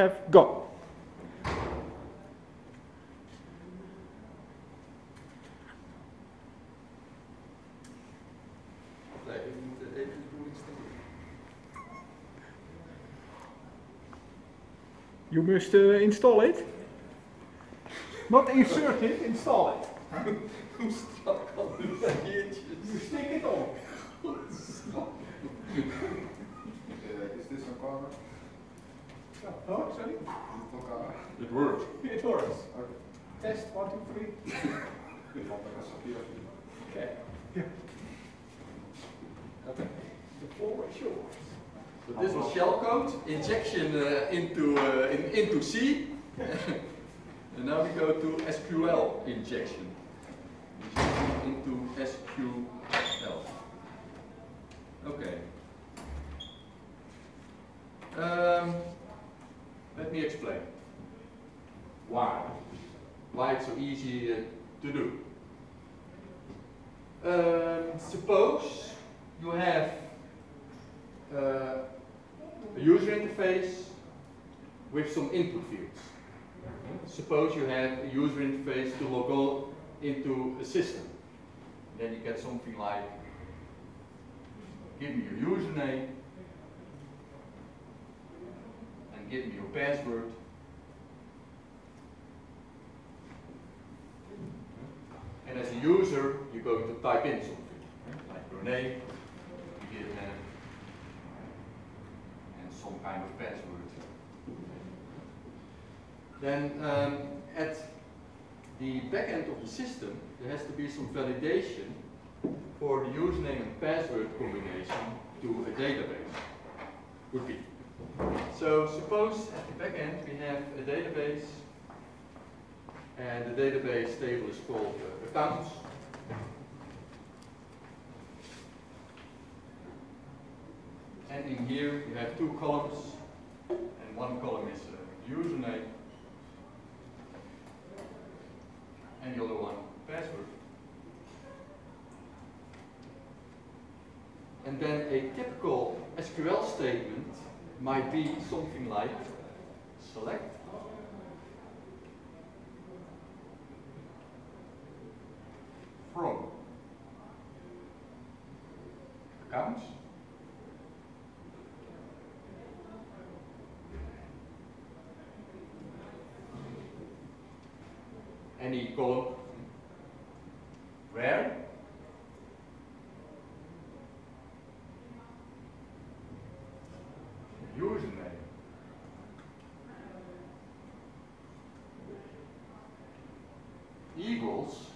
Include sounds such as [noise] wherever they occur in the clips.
have go. Nee, ik moet even de boel installeren. You must uh, install it. Not insert it, install it. Hoe strak kan de beertjes? You stick it on. Uh, is this on camera? Oh, sorry. Is it on camera? Works. It works. Okay. Test one, two, three. Want is papier op. Okay. Okay. The floor is yours. So this was shellcode, injection uh, into, uh, in, into C. [laughs] and now we go to SQL injection. Injection into SQL. Okay. Um, let me explain. Why? Why it's so easy uh, to do. Um, suppose you have uh, a user interface with some input fields. Suppose you have a user interface to log on into a system. Then you get something like, give me your username give me your password. And as a user, you're going to type in something, like your name, your name, and some kind of password. Then um, at the back end of the system, there has to be some validation for the username and password combination to a database. Would be. So suppose at the back end we have a database, and the database table is called uh, accounts. And in here you have two columns, and one column is username, and the other one password. And then a typical SQL statement might be something like select. From accounts. Any column. Where username equals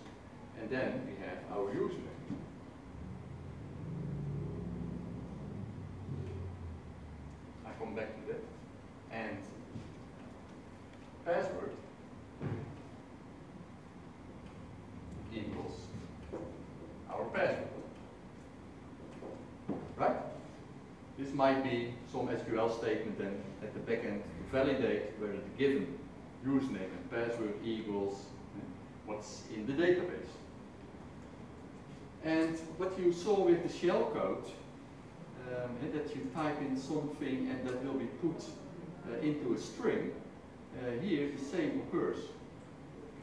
and then we have our username. I come back to that. And password equals our password. Right? This might be some SQL statement then at the back end to validate whether the given username and password equals eh, what's in the database. And what you saw with the shell code, um, eh, that you type in something and that will be put uh, into a string, uh, here the same occurs.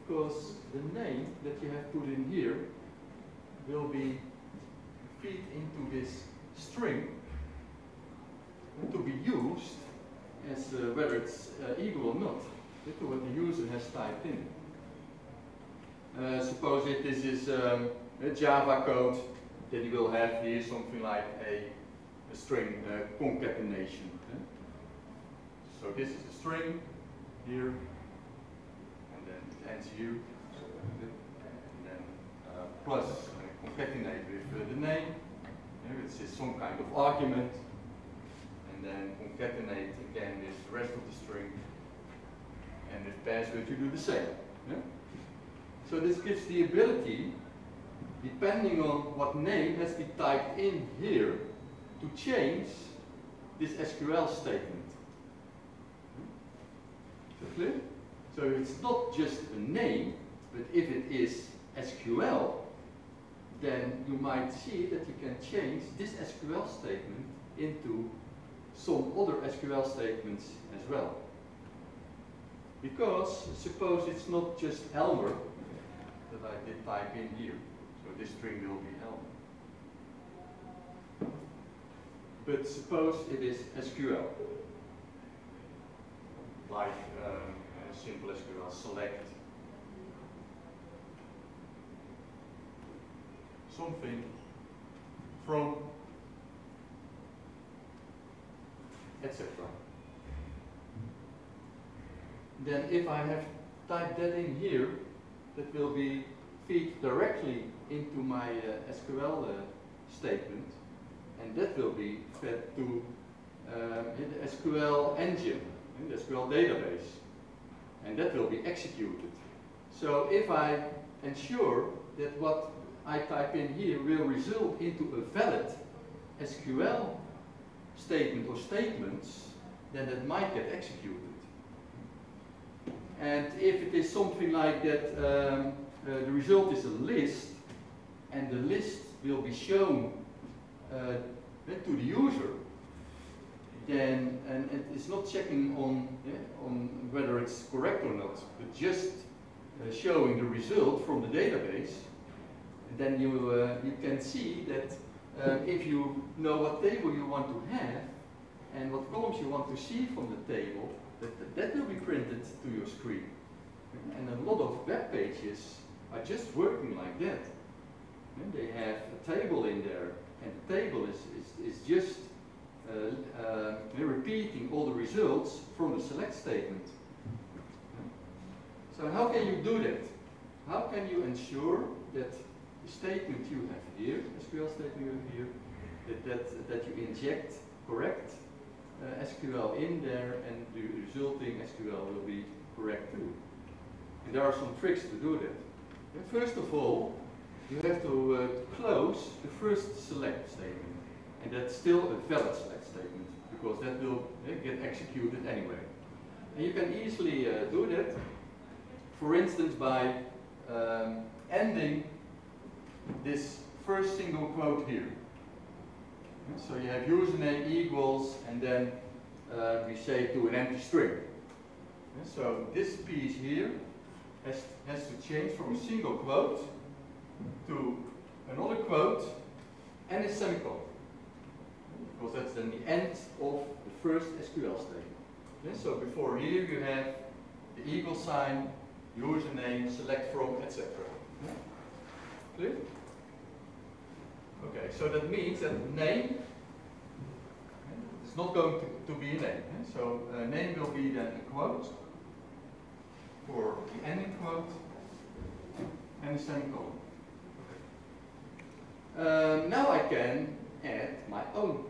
Because the name that you have put in here will be feed into this string to be used as uh, whether it's uh, equal or not, to what the user has typed in. Uh, suppose if this is um, a Java code, then you will have here something like a, a string concatenation. eh? So this is a string here, and then it ends here, and then uh, plus concatenate with the name, which is some kind of argument, and then concatenate again the rest of the string, and with password you do the same. yeah? So this gives the ability, depending on what name has been typed in here, to change this SQL statement. That clear? So it's not just a name, but if it is SQL, then you might see that you can change this SQL statement into some other SQL statements as well. Because suppose it's not just Elmer that I did type in here. So this string will be Elmer. But suppose it is SQL. Like um, simple SQL select something from etc. Then if I have typed that in here, that will be feed directly into my uh, SQL uh, statement and that will be fed to um, the SQL engine, in the SQL database and that will be executed. So if I ensure that what I type in here will result into a valid SQL statement or statements, then that might get executed. And if it is something like that, um, uh, the result is a list, and the list will be shown uh, to the user, then and it is not checking on yeah, on whether it's correct or not, but just uh, showing the result from the database. then you uh, you can see that uh, if you know what table you want to have and what columns you want to see from the table, that, that, will be printed to your screen. And a lot of web pages are just working like that. And they have a table in there, and the table is, is, is just uh, uh, repeating all the results from the select statement. So how can you do that? How can you ensure that statement you have here, SQL statement you have here, that, that, that you inject correct uh, SQL in there and the resulting SQL will be correct too. And there are some tricks to do that. And first of all, you have to uh, close the first select statement. And that's still a valid select statement because that will uh, get executed anyway. And you can easily uh, do that, for instance, by um, ending this first single quote here. So you have username equals, and then uh, we say to an empty string. So this piece here has, has to change from a single quote to another quote and a semicolon. Because that's then the end of the first SQL statement. So before here you have the equal sign, username, select from, etc. Clear? Okay, so that means that name is not going to, to be a name. So uh, name will be then a quote for the ending quote and a semicolon. Um, now I can add my own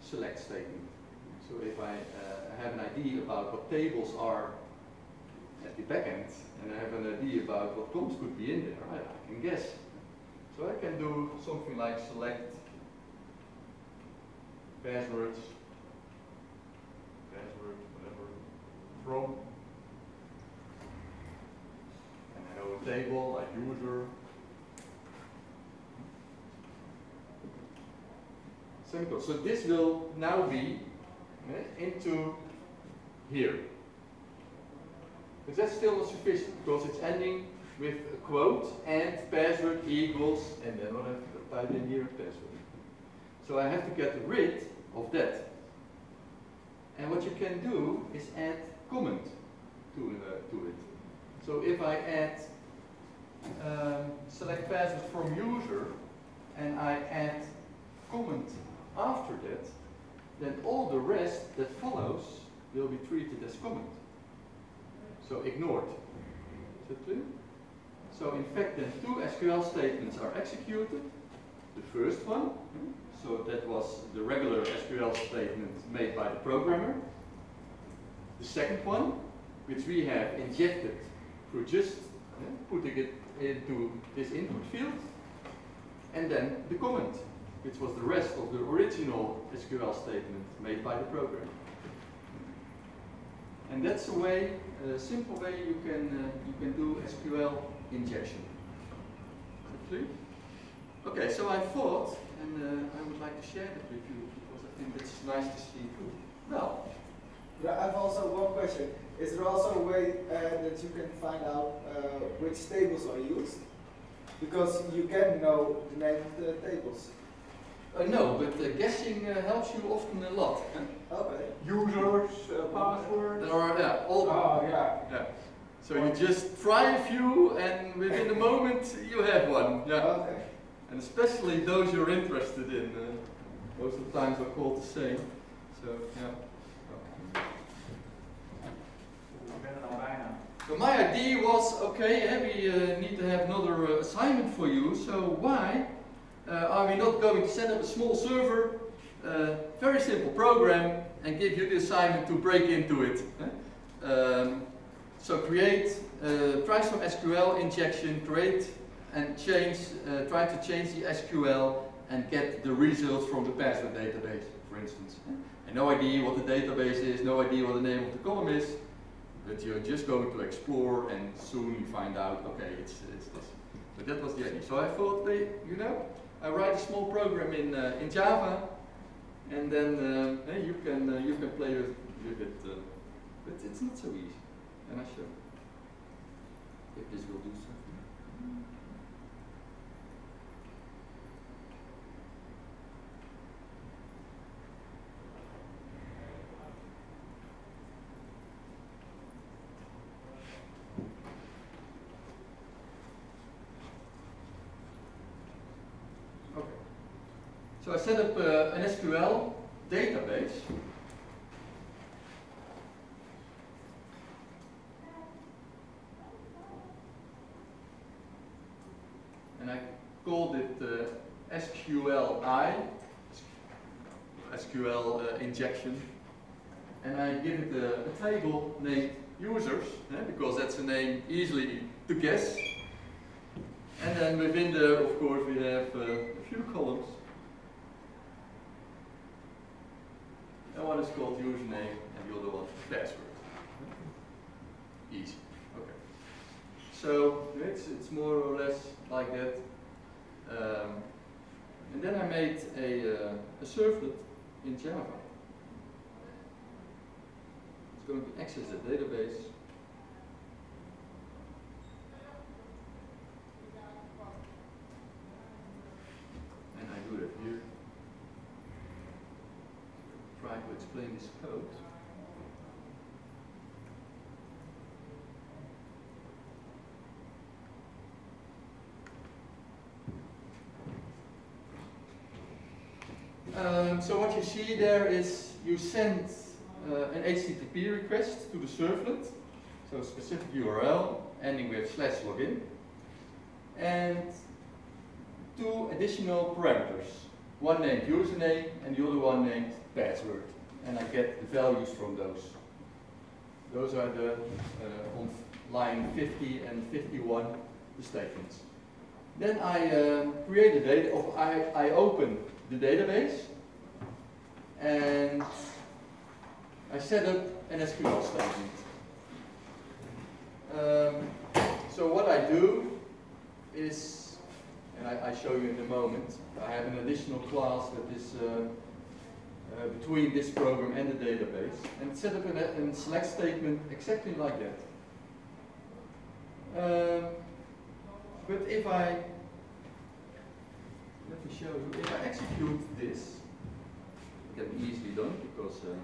select statement. So if I uh, have an idea about what tables are at the backend, and I have an idea about what columns could be in there, I, I can guess. So I can do something like select passwords, password, whatever, from, and I know a table like user, semicolon. So this will now be uh, into here. But that's still not sufficient because it's ending with a quote and password equals, and then I have to type in here a password. So I have to get rid of that. And what you can do is add comment to, uh, to it. So if I add um, select password from user and I add comment after that, then all the rest that follows will be treated as comment. So ignored. Is that clear? So in fact then two SQL statements are executed. The first one, so that was the regular SQL statement made by the programmer. The second one, which we have injected through just uh, putting it into this input field. And then the comment, which was the rest of the original SQL statement made by the programmer. And that's a way, a simple way you can uh, you can do SQL injection. Clear? Okay, so I thought, and uh, I would like to share that with you because I think it's nice to see too. Well. Yeah, I have also one question. Is there also a way uh, that you can find out uh, which tables are used? Because you can know the name of the tables. Uh, no, but uh, guessing uh, helps you often a lot. Okay. Users, uh, passwords. There are yeah, all Oh, yeah. yeah. So you just try a few, and within a moment you have one. Yeah. Okay. And especially those you're interested in. Uh, most of the times are called the same. So yeah. Ik ben al bijna. So my idea was, okay, eh, we uh, need to have another uh, assignment for you. So why uh, are we not going to set up a small server, uh, very simple program, and give you the assignment to break into it? eh? Um, so create, uh, try some SQL injection, create and change, uh, try to change the SQL and get the results from the password database, for instance. And no idea what the database is, no idea what the name of the column is, but you're just going to explore and soon you find out, okay, it's, it's this. So that was the idea. So I thought, you know, I write a small program in, uh, in Java and then uh, you can uh, you can play with, with it, uh, but it's not so easy. And show if this will do something. So I set up uh, an SQL database. And I called it uh, SQLI, SQL uh, injection. And I give it a, a table named users, eh, because that's a name easily to guess. And then within there, of course, we have uh, a few columns. And one is called username, and the other one password. Easy. Okay. So it's it's more or less like that. Um, and then I made a uh, a servlet in Java. Going to access the database. And I do that here. Try to explain this code. Um, so what you see there is you send uh, an HTTP request to the servlet, so a specific URL ending with slash login, and two additional parameters. One named username and the other one named password. And I get the values from those. Those are the uh, on line 50 and 51 the statements. Then I uh, create a data of I, I open the database and I set up an SQL statement. Um, so what I do is, and I, I show you in a moment, I have an additional class that is uh, uh, between this program and the database, and set up a, a select statement exactly like that. Um, but if I, let me show you, if I execute this, it can be easily done because um,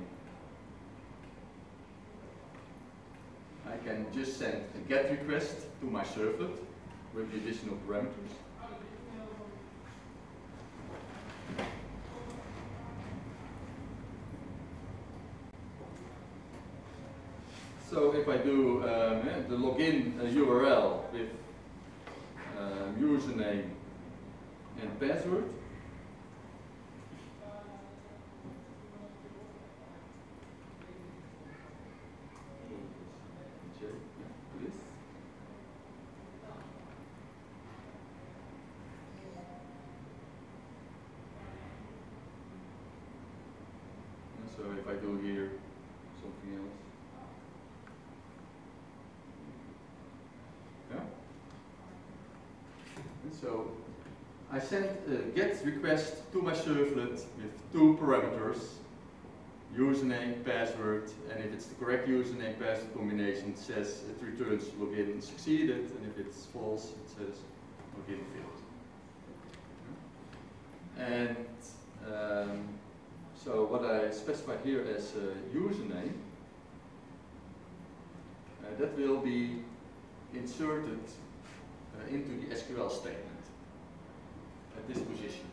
I can just send a GET request to my servlet with the additional parameters. So if I do um, the login uh, URL with um, username and password, check this. And so if I do here something else. Yeah. And so I send a GET request to my servlet with two parameters, username, password, and if it's the correct username password combination, it says it returns login succeeded, and if it's false, it says login failed. And um, so what I specify here as a username, uh, that will be inserted uh, into the SQL statement at this position.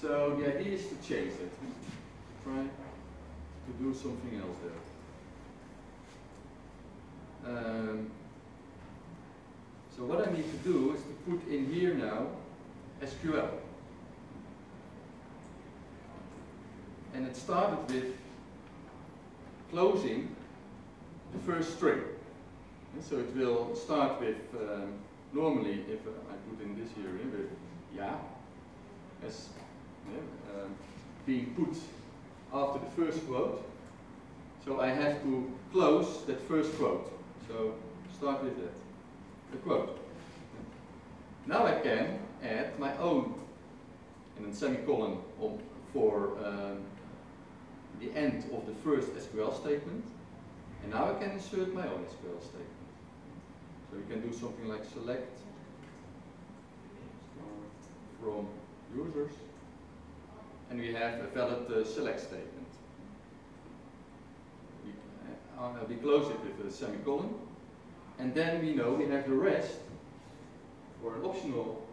So the idea is to change it. Try to do something else there. Um, so what I need to do is to put in here now SQL. And it started with closing the first string. So it will start with, um, normally if I put in this here, eh, with yeah, as yeah, um, being put after the first quote. So I have to close that first quote. So start with that, the quote. Now I can add my own, and then semicolon on, for um, the end of the first SQL statement. And now I can insert my own SQL statement. So you can do something like select from users and we have a valid uh, select statement. We, uh, we close it with a semicolon, and then we know we have the rest, or an optional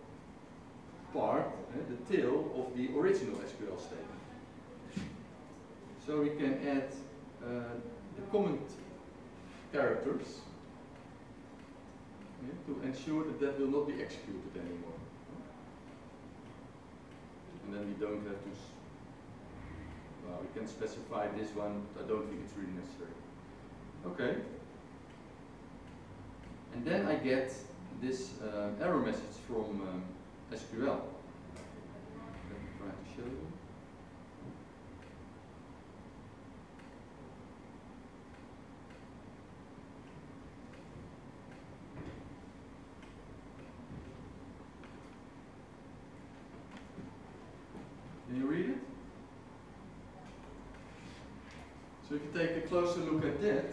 part, uh, the tail of the original SQL statement. So we can add uh, the comment characters to ensure that that will not be executed anymore and then we don't have to, well, we can specify this one, but I don't think it's really necessary. Okay. And then I get this uh, error message from um, SQL. Let me try to show you. Can you read it? So if you take a closer look at that,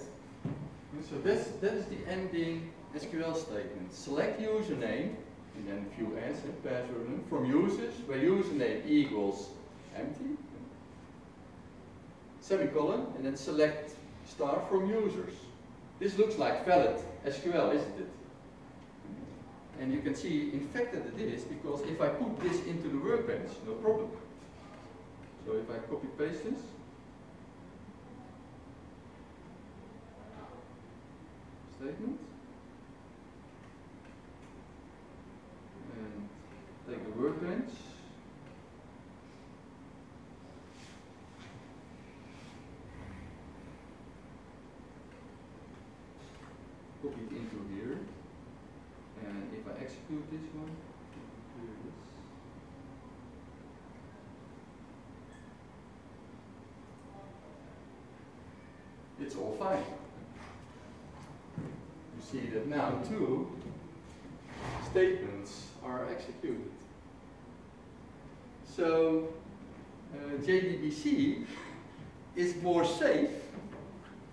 so that's, that is the ending SQL statement. Select username, and then a few answer password from users, where username equals empty, semicolon, and then select star from users. This looks like valid SQL, isn't it? And you can see, in fact, that it is, because if I put this into the workbench, no problem. So if I copy paste this, statement, and take the workbench, copy it into here, and if I execute this one, it's all fine. See that now two statements are executed. So uh, JDBC is more safe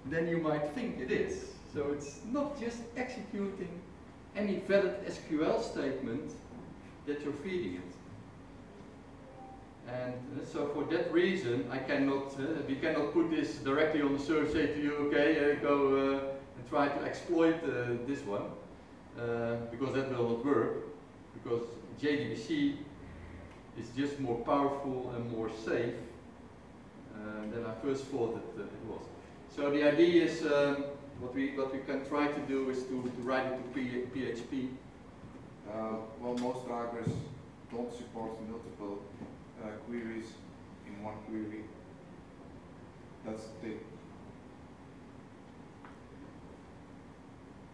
than you might think it is. So it's not just executing any valid SQL statement that you're feeding it. And uh, so for that reason, I cannot, uh, we cannot put this directly on the server, say to you, okay, uh, go uh, try to exploit uh, this one, uh, because that will not work, because JDBC is just more powerful and more safe than I first thought that it was. So the idea is, um, what we what we can try to do is to, to write it to PHP. well, most drivers don't support multiple uh, queries in one query. That's the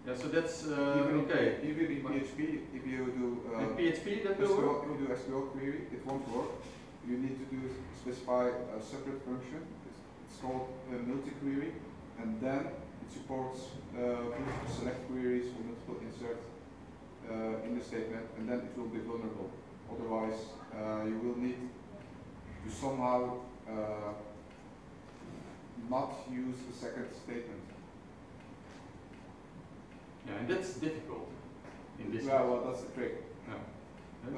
Yeah, so that's uh, even, okay. Even in PHP, if you do uh, in PHP that will work. if you do SQL query, it won't work. You need to do specify a separate function. It's, it's called a multi-query, and then it supports uh, multiple select queries or multiple inserts uh, in the statement, and then it will be vulnerable Otherwise, uh, you will need to somehow uh, not use the second statement. Yeah, and that's difficult in this Yeah, case. well, that's the trick. No.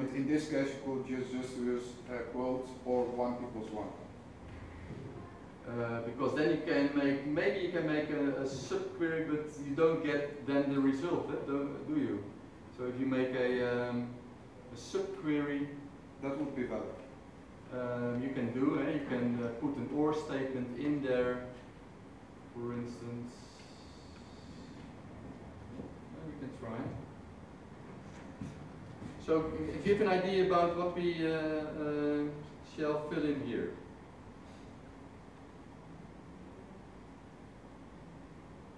But in this case, you could just, just use uh, quotes or one equals one. Uh, because then you can make, maybe you can make a, a subquery, but you don't get then the result, eh, do, do you? So if you make a, um, a subquery, That would be valid. um, you can do, eh, you can uh, put an OR statement in there, for instance. Well, we can try. So give an idea about what we uh, uh, shall fill in here.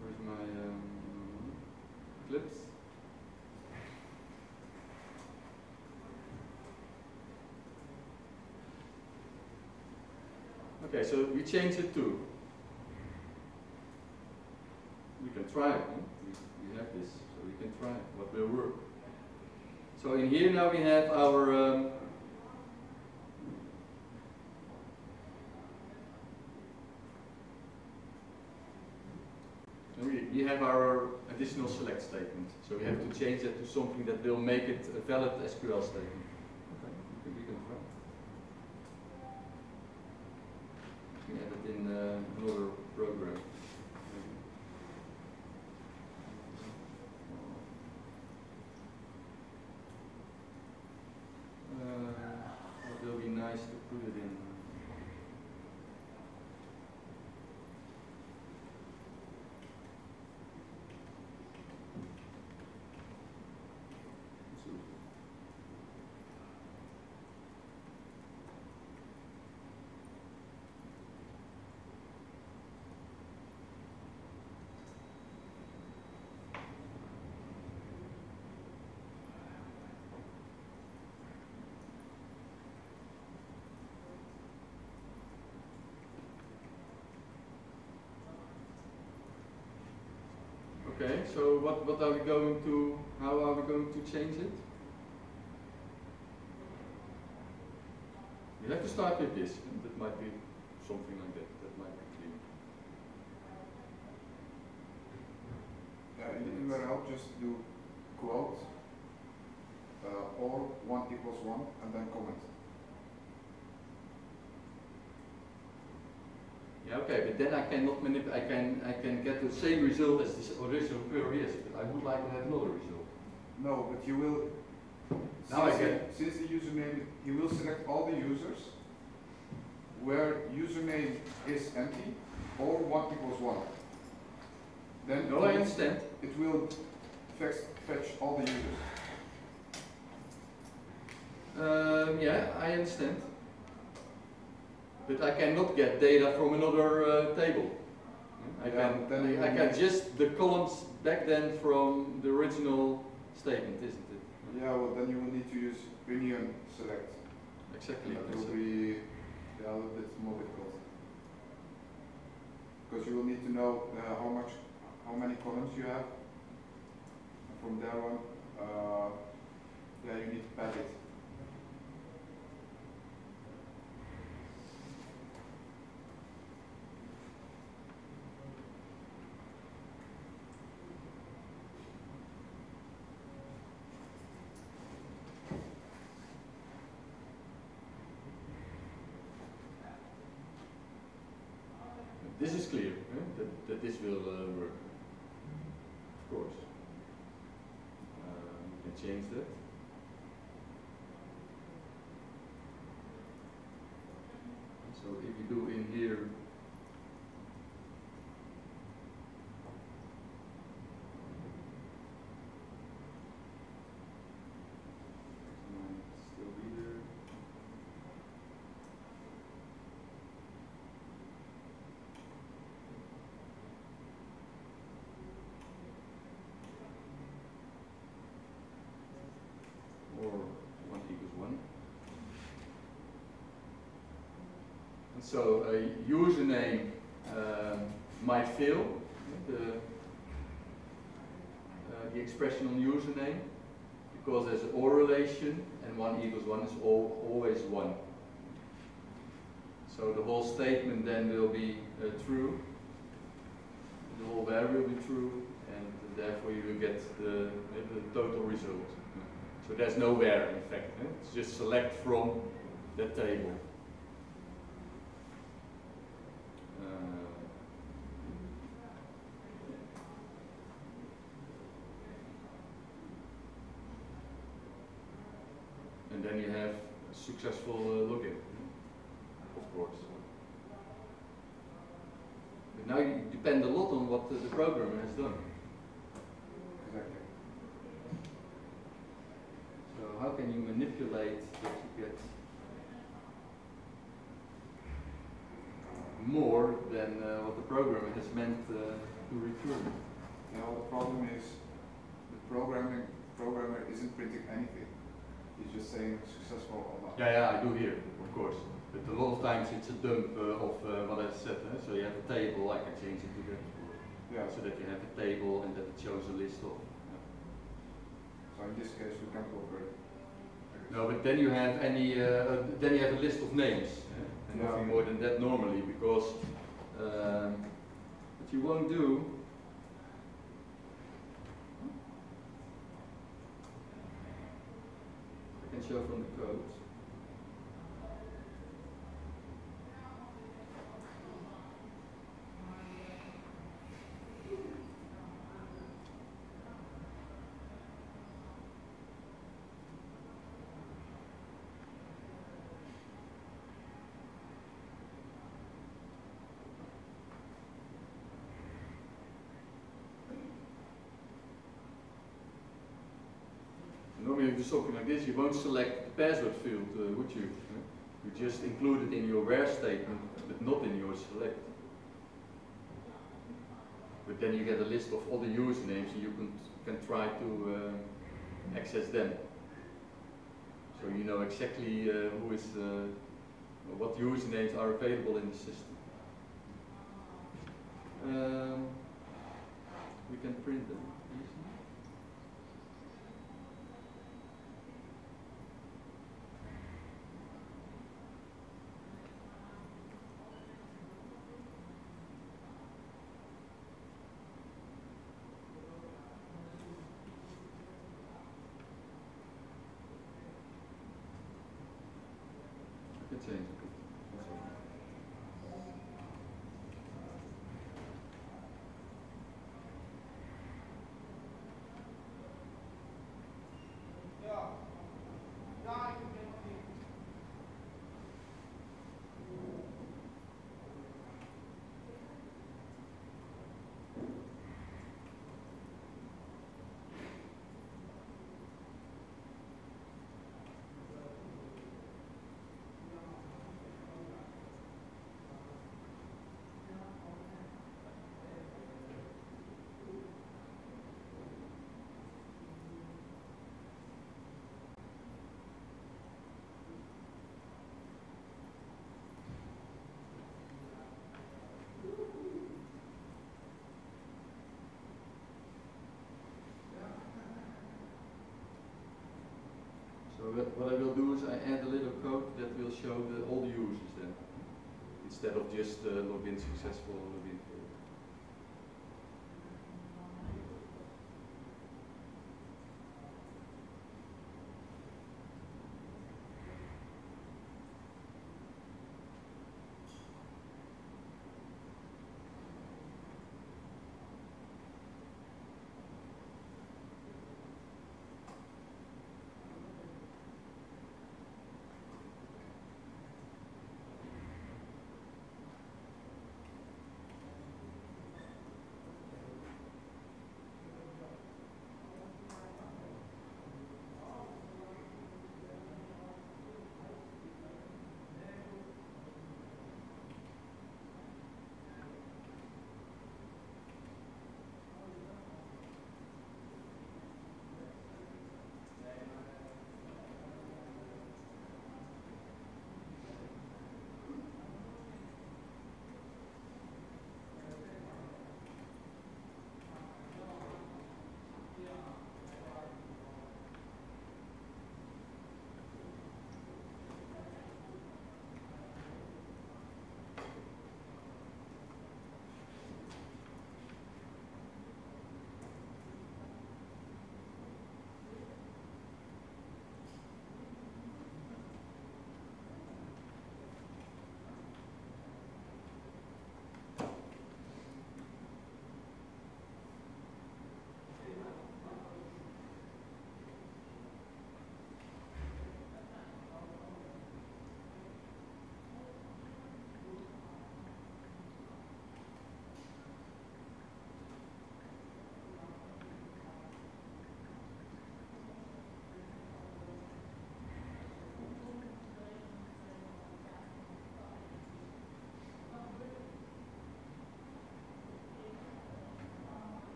Where's my um, clips? Okay, so we change it to. We can try it. huh? We, we have this, so we can try it, what will work. So in here now we have our um, we, have our additional select statement. So we have to change that to something that will make it a valid SQL statement. Okay, we can, we can try. We have it in uh, another program. Uh, it will be nice to put it in. Okay, so what, what are we going to, how are we going to change it? We have to start with this, and that might be something like that, that might be clear. Uh, in URL, just do quote uh, or one equals one and then comment. Yeah, okay, but then I cannot manip, I can, I can get the same result as this original query is, but I would like to have another result. No, but you will. Now I since, get- the, since the username, you will select all the users where username is empty or one equals one. Then No, I it- understand. it will fetch, fetch all the users. Um, yeah, I understand. But I cannot get data from another uh, table. I can, then I, I can just the columns back then from the original statement, isn't it? Yeah, well then you will need to use union select. Exactly. That that's will be yeah, a little bit more difficult. Because you will need to know uh, how much, how many columns you have. And from there on, uh, yeah, you need to pad it. This is clear, eh? That, this will uh, work. Of course. Uh, we can change that. So if you do in here might still be there. or 1 equals 1. And so a username um, might fill the, uh, the expression on username because there's an OR relation and 1 equals 1 is al always 1. So the whole statement then will be uh, true, the whole var will be true, and therefore you will get the, the total result. So there's no var in fact, eh? it's just select from the table. Uh, and then you have a successful uh, login, of course. But now you depend a lot on what the, the programmer has done. Exactly. So how can you manipulate that you get more than uh, what the programmer has meant uh, to return? Now the problem is the programming programmer isn't printing anything. He's just saying successful or not. Yeah, yeah, I do here, of course. But a lot of times it's a dump uh, of uh, what I said. eh? So you have a table, I can change it to of. Yeah. So that you have a table and that it shows a list of. yeah. So in this case you can't further. No, but then you have any, uh, then you have a list of names, eh? and Yeah. nothing more than that normally, because um, what you won't do. I can show from the code. Normally, if you do something like this, you won't select the password field, uh, would you? You just include it in your where statement, but not in your select. But then you get a list of all the usernames, and you can can try to uh, access them. So you know exactly uh, who is, what usernames are available in the system. Um, we can print them. easily. I can change it. That's all. So what, I will do is I add a little code that will show the, all the users then, instead of just uh, login successful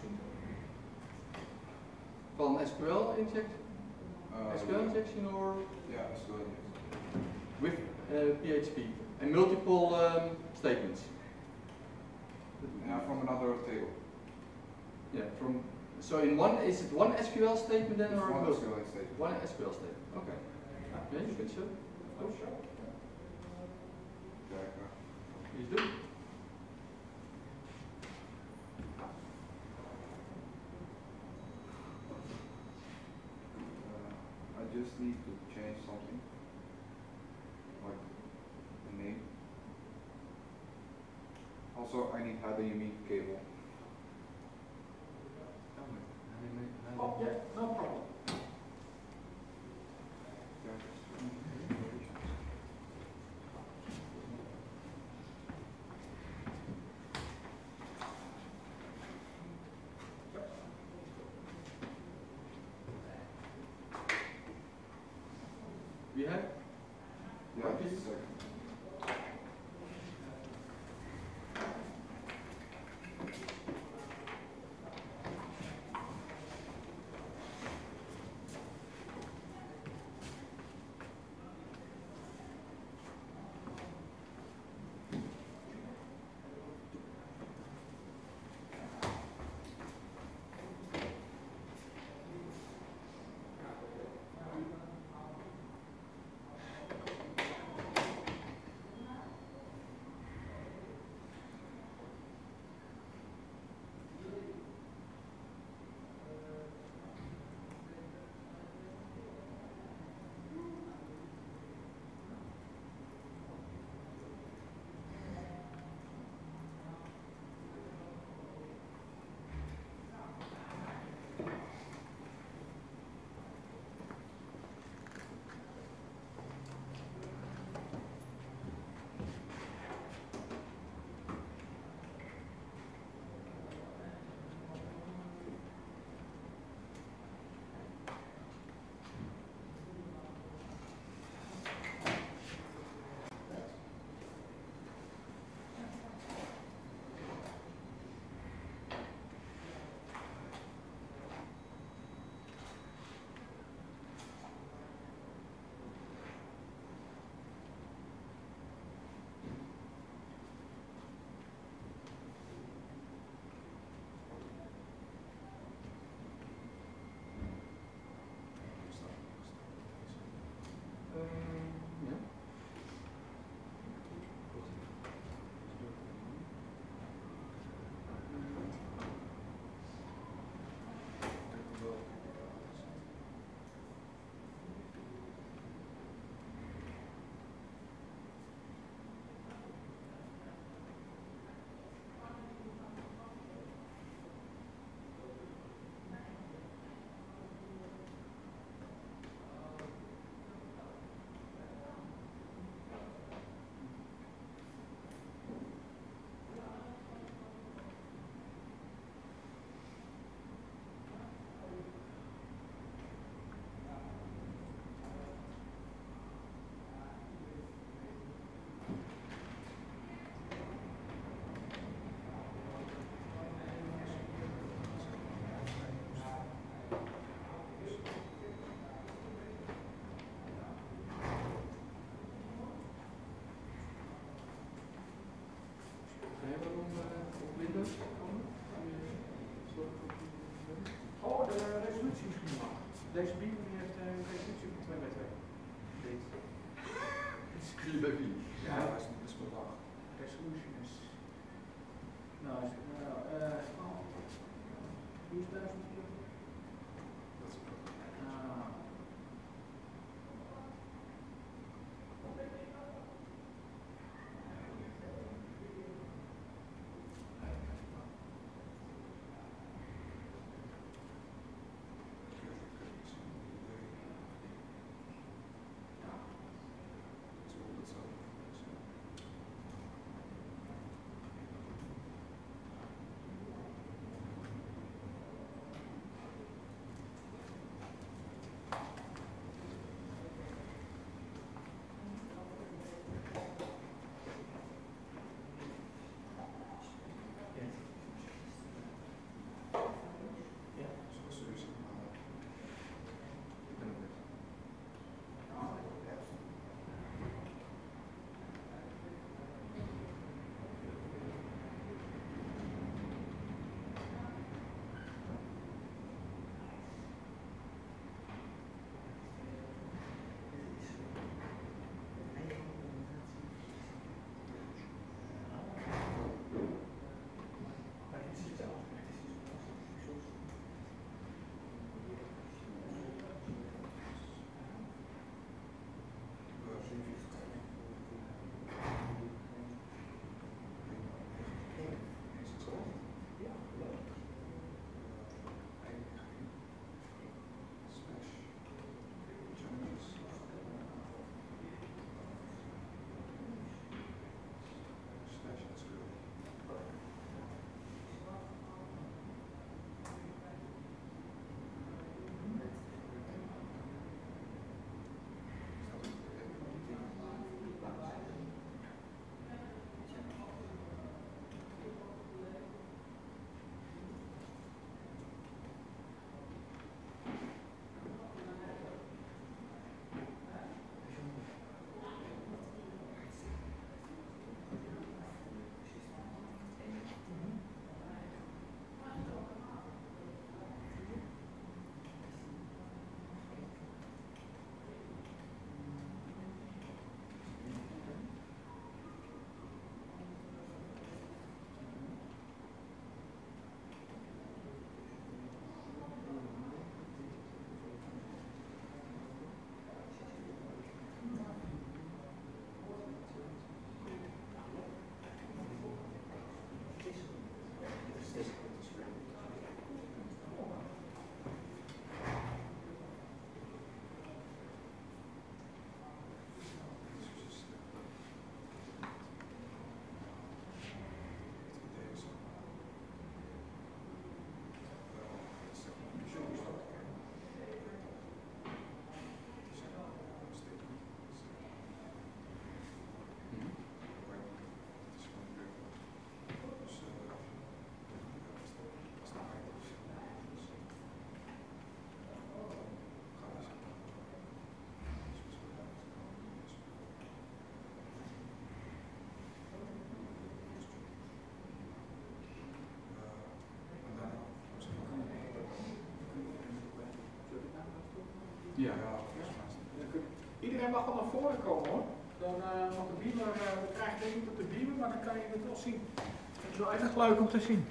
zien? Van SQL inject, Uh, SQL injection or Yeah, it's good. with uh, PHP and multiple um, statements. Yeah, from another table. Yeah, from so in one is it one SQL statement then It's or one? SQL statement. One SQL statement. Okay. Yeah, you can show. Oh, zo. Yeah, okay. Please do. Uh, I just need to change something, like the name. Also, I need a HDMI cable. Oh, yeah, no problem. We have Yeah, just Oh, der is soluties gemaakt. Deze Ja. Iedereen mag wel naar voren komen hoor. Dan uh, mag de beamer, uh, we krijgen denk op de beamer, maar dan kan je het wel zien. Het is wel erg leuk om te zien.